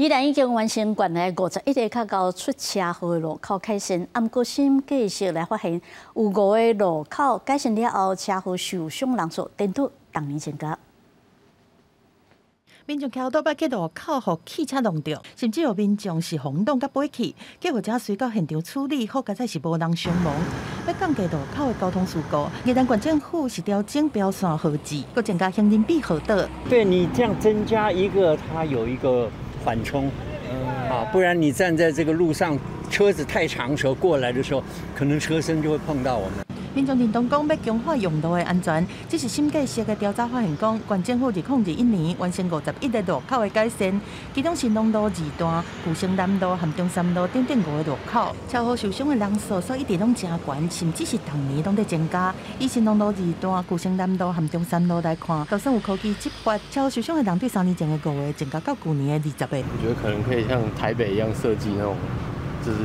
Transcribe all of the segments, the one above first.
依然已经完成原来五十一个较高出车祸的路口改善，按过新继续来发现有五个路口改善了后，车祸受伤人数等到当年增加。民众桥倒把路口互汽车弄掉，甚至有民众是轰动甲飞起，救护车随到现场处理，好在是无人伤亡。要降低路口的交通事故，宜兰县政府是调整标线号志，搁增加行人庇护道。对你这样增加一个，它有一个缓冲，啊，不然你站在这个路上，车子太长时候过来的时候，可能车身就会碰到我们。民众认同讲要强化用路的安全，只是新界市的调查发现讲，县政府二零二一年完成五十一个路口的改善，其中新东路二段、古城南路、含中山路等等五个路口，车祸受伤的人数所一直拢真悬，甚至是当年拢在增加。以新农路二段、古城南路、含中山路来看，就算有科技执法，车祸受伤的人对三年前的五个增加到去年的二十倍。我觉得可能可以像台北一样设计那种，就是。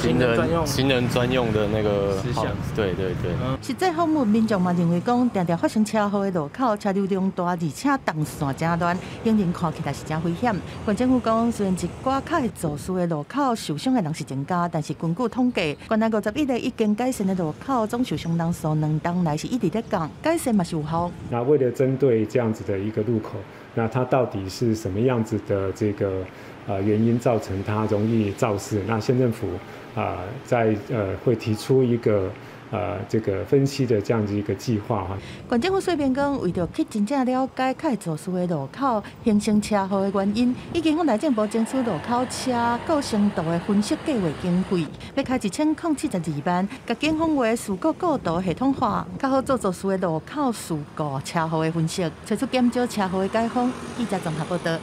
行人行人专用的那个思想，对对对。实际访问民众嘛认为讲，常常发生车祸的路口，车流量大，而且动线正乱，行人看起来是真危险。县政府讲，虽然一挂卡的做事的路口受伤的人是增加，但是根据统计，原来五十一个已经改善的路口，总受伤人数两当来是一直在降，改善嘛是有效。那为了针对这样子的一个路口，那它到底是什么样子的这个？呃，原因造成它容易肇事，那县政府啊，在呃会提出一个呃这个分析的这样子一个计划哈。县政府水平讲，为着去真正了解开肇事的路口形成车祸的原因，已经向内政部争取路口车高程度的分析计划经费，要开一千零七十二万，甲警方话事故过度系统化，较好做肇事的路口事故车祸的分析，找出减少车祸的解方。记者综合报道。